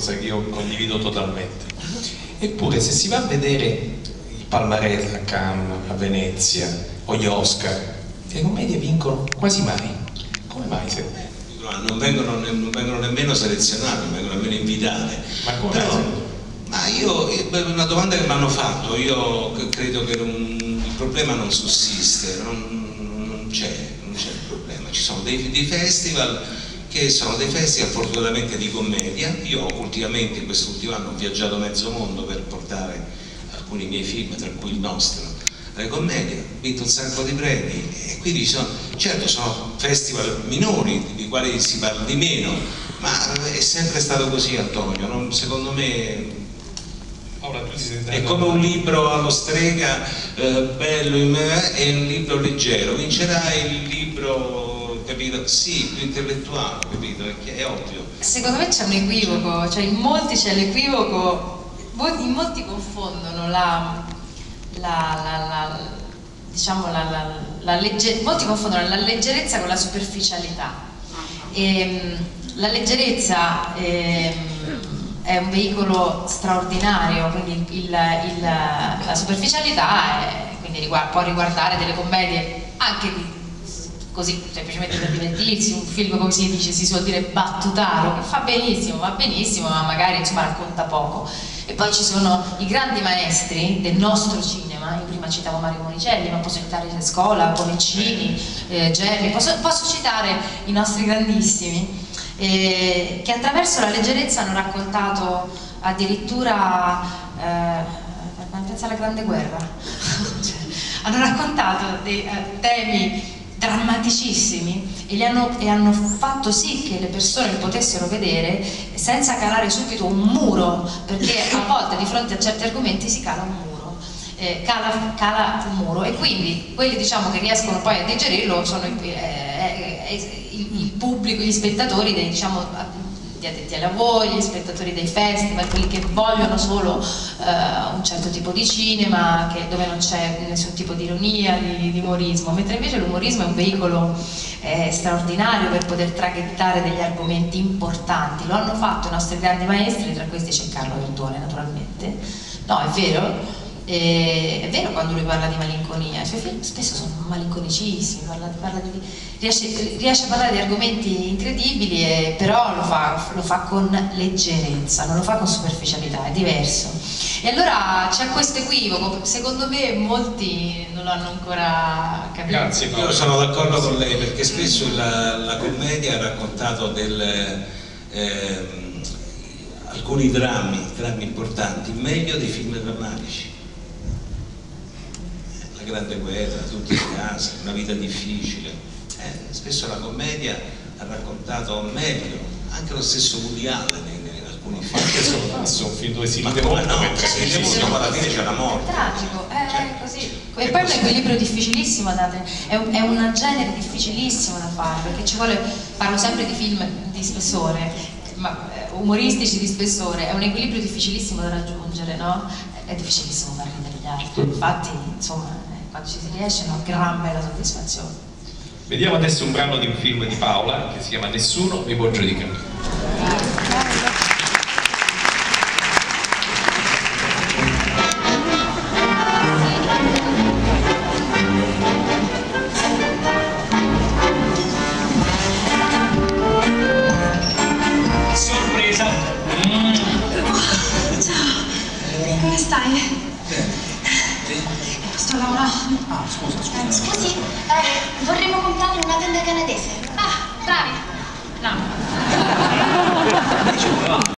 cosa che io condivido totalmente. Eppure se si va a vedere il palmarès a Cannes, a Venezia o gli Oscar, le commedie vincono quasi mai. Come mai? Se... Non vengono, non vengono nemmeno selezionate, non vengono nemmeno invitate. Ma come? Però, ma io, una domanda che mi hanno fatto, io credo che non, il problema non sussiste, non, non c'è, non c'è il problema. Ci sono dei, dei festival che sono dei festival fortunatamente di commedia. Io ultimamente, in quest'ultimo anno, ho viaggiato mezzo mondo per portare alcuni miei film, tra cui il nostro, alle commedie, ho vinto un sacco di premi. E quindi sono, certo sono festival minori di quali si parla di meno, ma è sempre stato così Antonio, non, secondo me è come un libro allo strega eh, bello e un libro leggero, vincerà il libro capito? Sì, più intellettuale, capito? È, è ovvio. Secondo me c'è un equivoco, cioè in molti c'è l'equivoco, in molti confondono la, la, la, la diciamo la, legge, molti confondono la leggerezza con la superficialità. E, ehm, la leggerezza è, ehm, è un veicolo straordinario, quindi il, il, il, la superficialità è, quindi riguarda, può riguardare delle commedie anche di così semplicemente per divertirsi, un film come si dice, si suol dire battutaro, che fa benissimo, va benissimo, ma magari insomma racconta poco. E poi ci sono i grandi maestri del nostro cinema, io prima citavo Mario Monicelli, ma posso citare Scola, Comincini, eh, Gemmi, posso, posso, citare i nostri grandissimi, eh, che attraverso la leggerezza hanno raccontato addirittura, eh, pensa alla Grande Guerra, cioè, hanno raccontato dei eh, temi drammaticissimi e, hanno, e, hanno, fatto sì che le persone li potessero vedere senza calare subito un muro, perché a volte di fronte a certi argomenti si cala un muro. Eh, cala, cala, un muro e quindi quelli diciamo, che riescono poi a digerirlo sono eh, eh, il, il, pubblico, gli spettatori dei, diciamo, gli addetti ai lavori, gli spettatori dei festival, quelli che vogliono solo uh, un certo tipo di cinema, che, dove non c'è nessun tipo di ironia, di, di umorismo, mentre invece l'umorismo è un veicolo eh, straordinario per poter traghettare degli argomenti importanti. Lo hanno fatto i nostri grandi maestri, tra questi c'è Carlo Verdone naturalmente. No, è vero, e, è vero quando lui parla di malinconia, i suoi film spesso sono malinconicissimi, parla, parla di, riesce, riesce, a parlare di argomenti incredibili, e, però lo fa, lo fa, con leggerezza, non lo fa con superficialità, è diverso. E allora c'è questo equivoco, secondo me molti non l'hanno ancora capito. Grazie, io sono d'accordo con lei perché spesso la, la commedia ha raccontato del... Eh, alcuni drammi, drammi importanti, meglio dei film drammatici grande guerra, tutti in casa, una vita difficile. Eh, spesso la commedia ha raccontato meglio, anche lo stesso Woody Allen in alcuni film. Anche se un film dove si ride molto, no, mentre si ride molto, alla fine c'è la morte. È tragico, è cioè, così. E poi è un equilibrio difficilissimo, date. È, un, è un genere difficilissimo da fare, perché ci vuole, parlo sempre di film di spessore, ma eh, umoristici di spessore, è un equilibrio difficilissimo da raggiungere, no? È difficilissimo far ridere gli altri, infatti, insomma, quando ci si riesce è una gran bella soddisfazione. Vediamo adesso un brano di un film di Paola che si chiama Nessuno mi può giudicare. Ah, scusa, scusa. Eh, scusi, eh, vorremmo comprare una tenda canadese. Ah, bravi. No.